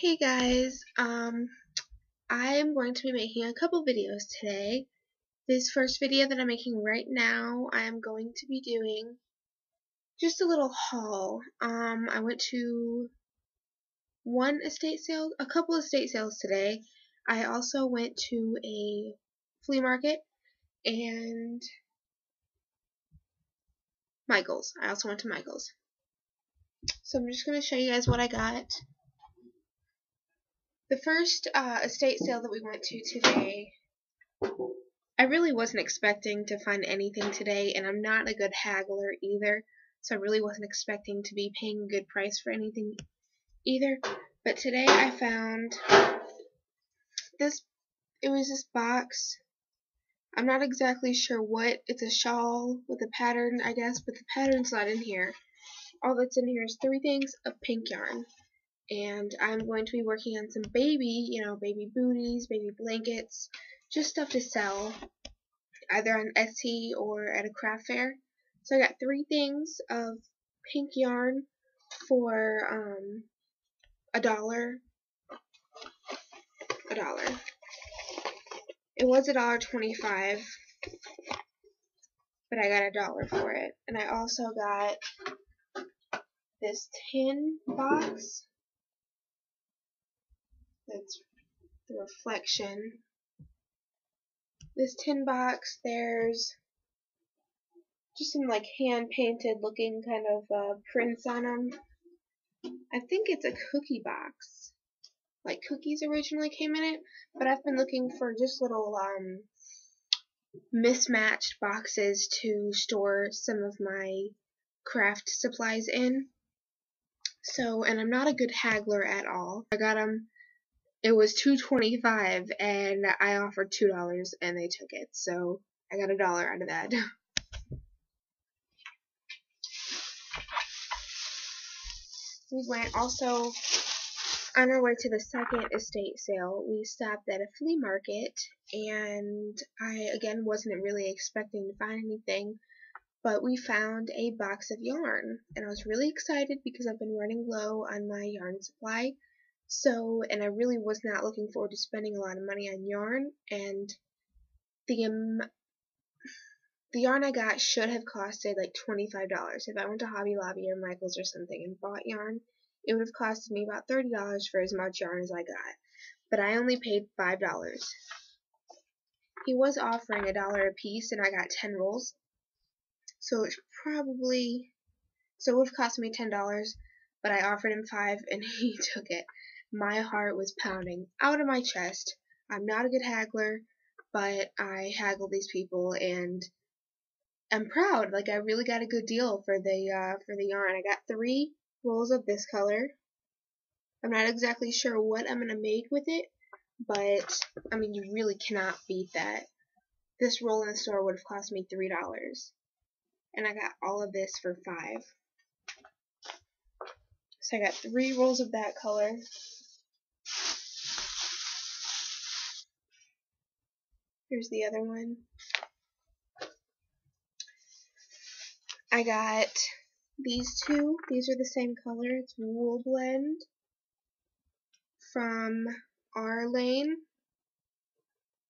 Hey guys, um, I'm going to be making a couple videos today. This first video that I'm making right now, I'm going to be doing just a little haul. Um, I went to one estate sale, a couple estate sales today. I also went to a flea market and Michael's. I also went to Michael's. So I'm just going to show you guys what I got. The first uh, estate sale that we went to today, I really wasn't expecting to find anything today, and I'm not a good haggler either, so I really wasn't expecting to be paying a good price for anything either. But today I found this, it was this box. I'm not exactly sure what, it's a shawl with a pattern, I guess, but the pattern's not in here. All that's in here is three things of pink yarn and I'm going to be working on some baby, you know, baby booties, baby blankets, just stuff to sell, either on Etsy or at a craft fair. So I got three things of pink yarn for um, a dollar. A dollar. It was a dollar twenty-five, but I got a dollar for it. And I also got this tin box that's the reflection. This tin box, there's just some like hand painted looking kind of uh, prints on them. I think it's a cookie box. Like cookies originally came in it, but I've been looking for just little um, mismatched boxes to store some of my craft supplies in. So, and I'm not a good haggler at all. I got them it was two twenty five and I offered two dollars and they took it. So I got a dollar out of that. we went also on our way to the second estate sale. We stopped at a flea market and I again wasn't really expecting to find anything. But we found a box of yarn and I was really excited because I've been running low on my yarn supply so, and I really was not looking forward to spending a lot of money on yarn, and the um, the yarn I got should have costed like $25. If I went to Hobby Lobby or Michael's or something and bought yarn, it would have costed me about $30 for as much yarn as I got. But I only paid $5. He was offering a dollar a piece and I got 10 rolls. So it's probably, so it would have cost me $10, but I offered him 5 and he took it. My heart was pounding out of my chest. I'm not a good haggler, but I haggle these people and I'm proud. Like I really got a good deal for the uh, for the yarn. I got three rolls of this color. I'm not exactly sure what I'm gonna make with it, but I mean you really cannot beat that. This roll in the store would have cost me three dollars, and I got all of this for five. So I got three rolls of that color. Here's the other one. I got these two. These are the same color. It's Wool Blend from Arlane.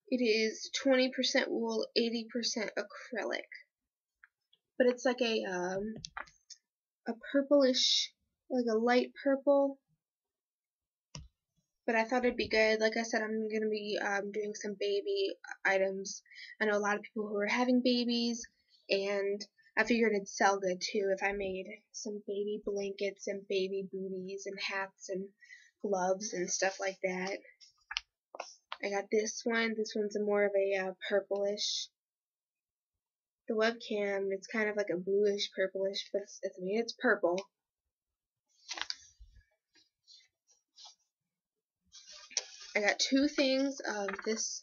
It is 20% wool, 80% acrylic. But it's like a um, a purplish, like a light purple but I thought it'd be good. Like I said, I'm going to be um, doing some baby items. I know a lot of people who are having babies, and I figured it'd sell good too if I made some baby blankets and baby booties and hats and gloves and stuff like that. I got this one. This one's a more of a uh, purplish. The webcam, it's kind of like a bluish purplish, but it's, it's I mean it's purple. I got two things of this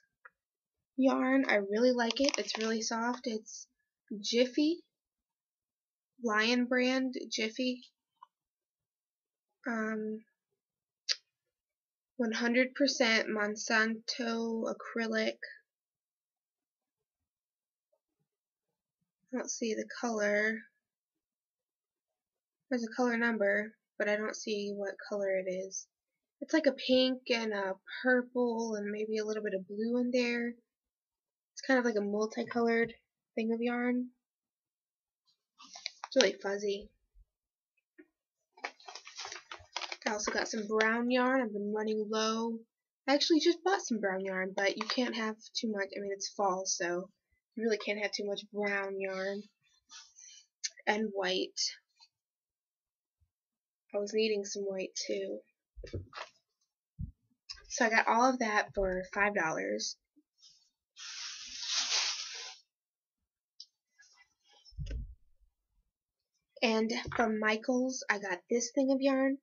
yarn. I really like it. It's really soft. It's Jiffy, Lion brand Jiffy. Um, 100% Monsanto acrylic. I don't see the color. There's a color number, but I don't see what color it is. It's like a pink and a purple and maybe a little bit of blue in there. It's kind of like a multicolored thing of yarn. It's really fuzzy. I also got some brown yarn. I've been running low. I actually just bought some brown yarn, but you can't have too much. I mean, it's fall, so you really can't have too much brown yarn. And white. I was needing some white too. So I got all of that for $5. And from Michaels, I got this thing of yarn.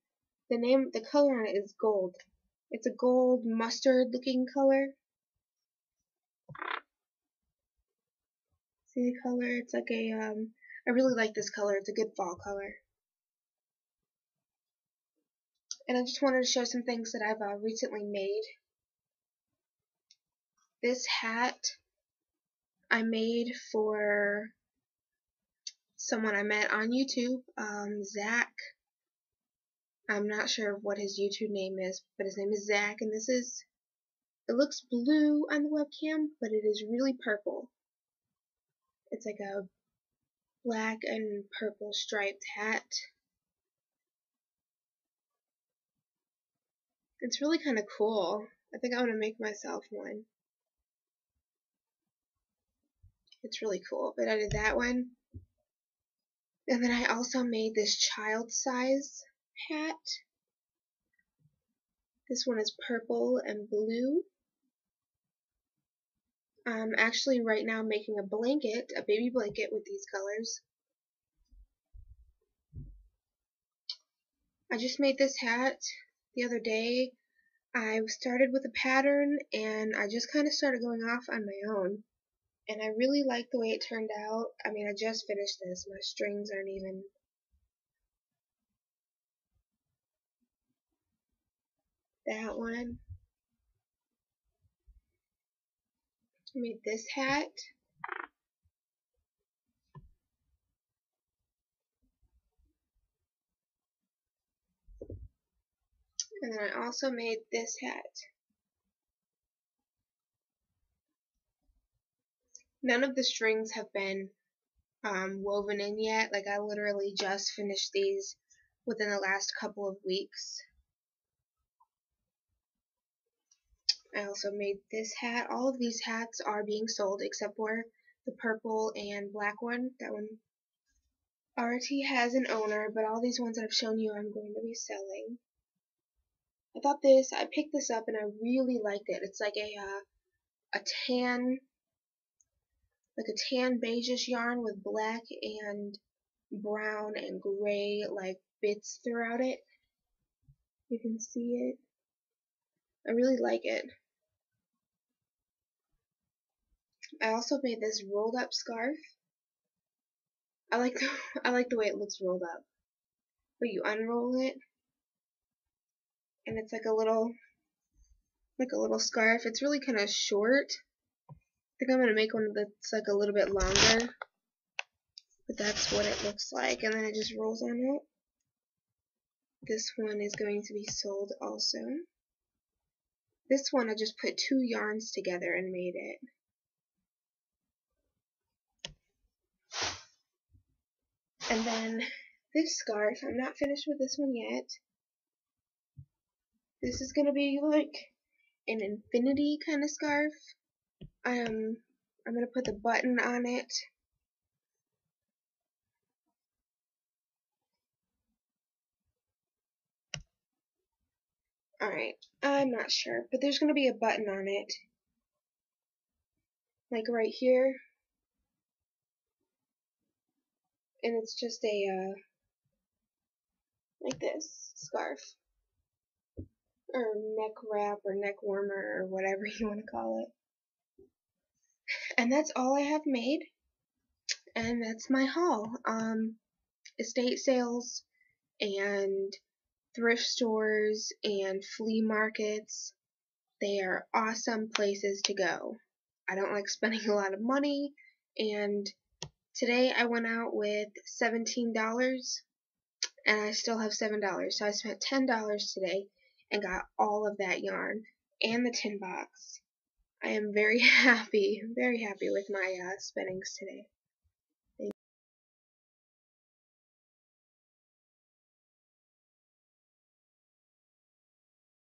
The name, the color on it is gold. It's a gold mustard looking color. See the color? It's like a, um, I really like this color. It's a good fall color. And I just wanted to show some things that I've uh, recently made. This hat I made for someone I met on YouTube, um, Zach. I'm not sure what his YouTube name is, but his name is Zach, and this is, it looks blue on the webcam, but it is really purple. It's like a black and purple striped hat. It's really kind of cool. I think I want to make myself one. It's really cool, but I did that one. And then I also made this child size hat. This one is purple and blue. I'm actually right now making a blanket, a baby blanket with these colors. I just made this hat the other day. I started with a pattern and I just kind of started going off on my own and I really like the way it turned out. I mean, I just finished this. My strings aren't even that one. I made this hat. And then I also made this hat. none of the strings have been um, woven in yet. Like I literally just finished these within the last couple of weeks. I also made this hat. All of these hats are being sold except for the purple and black one. That one already has an owner, but all these ones I've shown you I'm going to be selling. I thought this, I picked this up and I really liked it. It's like a, uh, a tan like a tan beigeish yarn with black and brown and gray like bits throughout it. You can see it. I really like it. I also made this rolled up scarf. I like the, I like the way it looks rolled up. But you unroll it and it's like a little like a little scarf. It's really kind of short I think I'm going to make one that's like a little bit longer. But that's what it looks like. And then it just rolls on it. This one is going to be sold also. This one I just put two yarns together and made it. And then this scarf, I'm not finished with this one yet. This is going to be like an infinity kind of scarf um, I'm going to put the button on it. Alright, I'm not sure, but there's going to be a button on it. Like right here. And it's just a, uh, like this, scarf. Or neck wrap, or neck warmer, or whatever you want to call it. And that's all I have made. And that's my haul. Um, estate sales and thrift stores and flea markets. They are awesome places to go. I don't like spending a lot of money and today I went out with $17 and I still have $7. So I spent $10 today and got all of that yarn and the tin box. I am very happy, very happy with my uh, spinnings today.